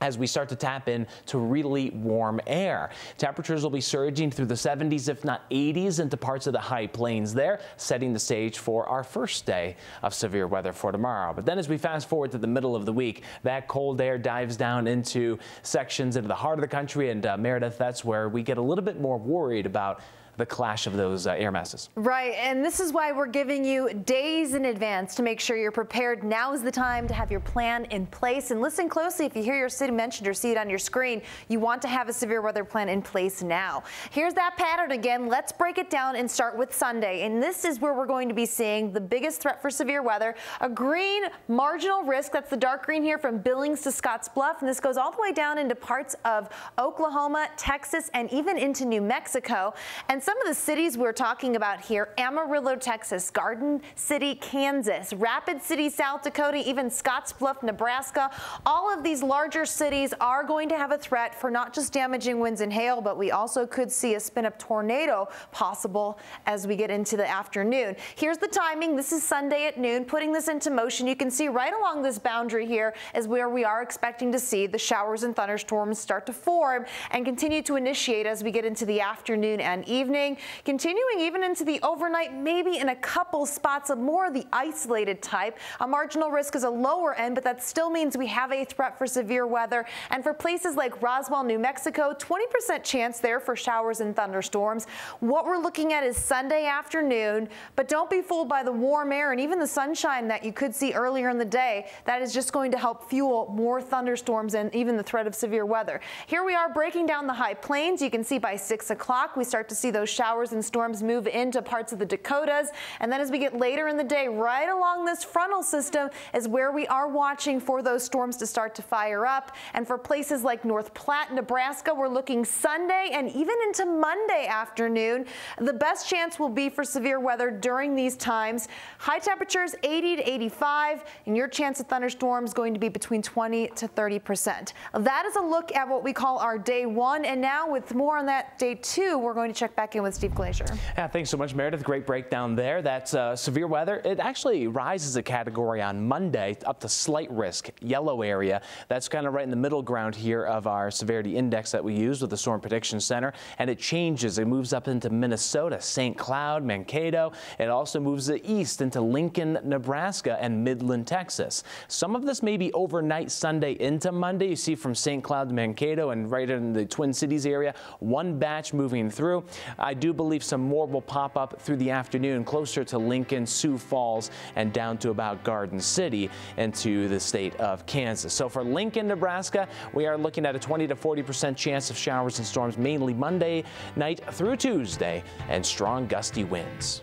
as we start to tap in to really warm air. Temperatures will be surging through the 70s, if not 80s, into parts of the high plains there, setting the stage for our first day of severe weather for tomorrow. But then as we fast forward to the middle of the week, that cold air dives down into sections into the heart of the country. And uh, Meredith, that's where we get a little bit more worried about the clash of those uh, air masses. Right, and this is why we're giving you days in advance to make sure you're prepared. Now is the time to have your plan in place. And listen closely if you hear your city mentioned or see it on your screen, you want to have a severe weather plan in place now. Here's that pattern again. Let's break it down and start with Sunday. And this is where we're going to be seeing the biggest threat for severe weather. A green marginal risk, that's the dark green here from Billings to Scottsbluff. And this goes all the way down into parts of Oklahoma, Texas, and even into New Mexico. And some of the cities we're talking about here, Amarillo, Texas, Garden City, Kansas, Rapid City, South Dakota, even Scottsbluff, Nebraska, all of these larger cities are going to have a threat for not just damaging winds and hail, but we also could see a spin up tornado possible as we get into the afternoon. Here's the timing. This is Sunday at noon. Putting this into motion, you can see right along this boundary here is where we are expecting to see the showers and thunderstorms start to form and continue to initiate as we get into the afternoon and evening evening, continuing even into the overnight, maybe in a couple spots of more of the isolated type. A marginal risk is a lower end, but that still means we have a threat for severe weather. And for places like Roswell, New Mexico, 20% chance there for showers and thunderstorms. What we're looking at is Sunday afternoon, but don't be fooled by the warm air and even the sunshine that you could see earlier in the day. That is just going to help fuel more thunderstorms and even the threat of severe weather. Here we are breaking down the high plains. You can see by 6 o'clock we start to see those those showers and storms move into parts of the Dakotas. And then as we get later in the day, right along this frontal system is where we are watching for those storms to start to fire up. And for places like North Platte, Nebraska, we're looking Sunday and even into Monday afternoon. The best chance will be for severe weather during these times. High temperatures 80 to 85, and your chance of thunderstorms going to be between 20 to 30 percent. That is a look at what we call our day one. And now with more on that day two, we're going to check back in with Steve Glazier. Yeah, thanks so much, Meredith. Great breakdown there. That's uh, severe weather. It actually rises a category on Monday up to slight risk, yellow area. That's kind of right in the middle ground here of our severity index that we use with the Storm Prediction Center. And it changes. It moves up into Minnesota, St. Cloud, Mankato. It also moves east into Lincoln, Nebraska, and Midland, Texas. Some of this may be overnight Sunday into Monday. You see from St. Cloud to Mankato and right in the Twin Cities area, one batch moving through. I do believe some more will pop up through the afternoon closer to Lincoln, Sioux Falls, and down to about Garden City into the state of Kansas. So for Lincoln, Nebraska, we are looking at a 20 to 40 percent chance of showers and storms mainly Monday night through Tuesday and strong gusty winds.